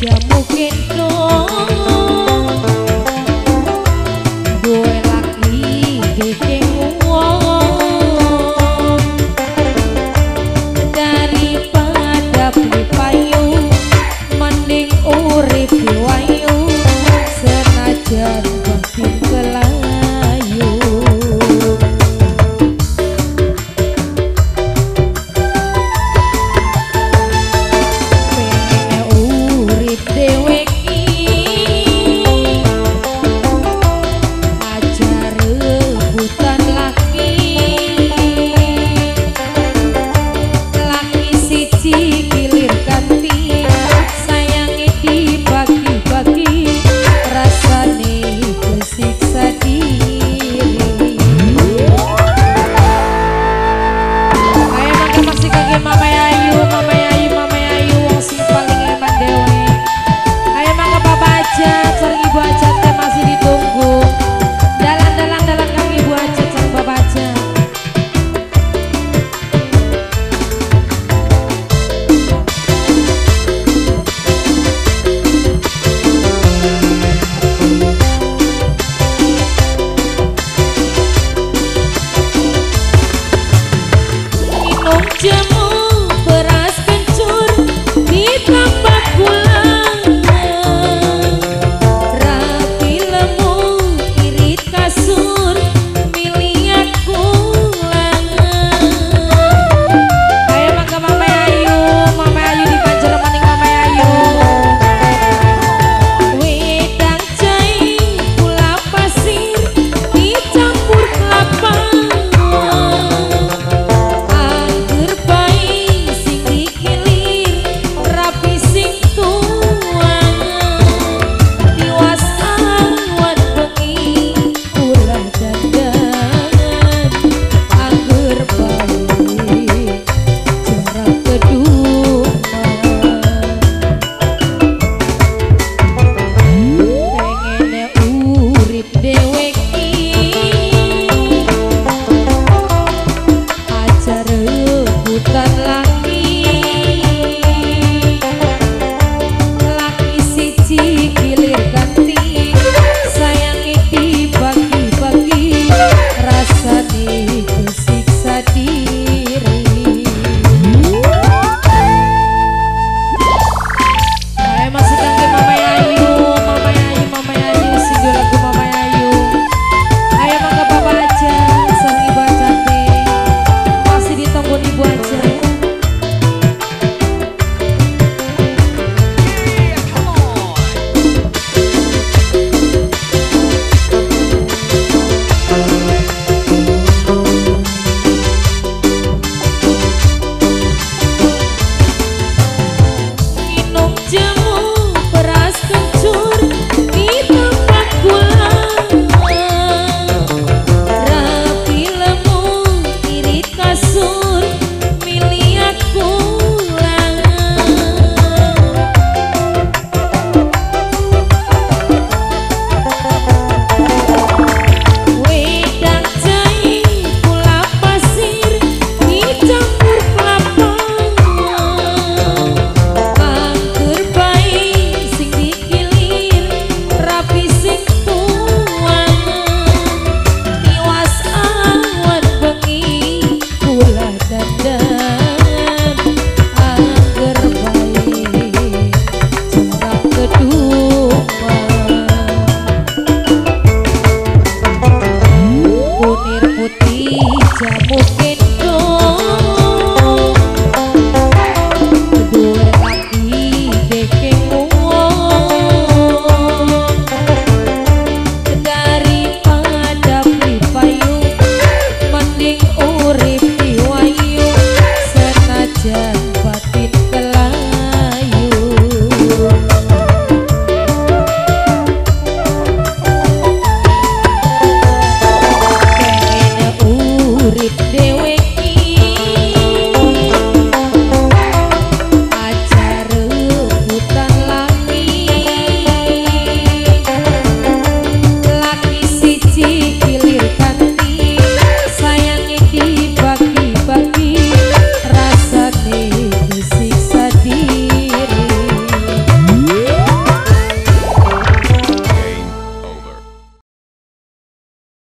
seamos gente Tiempo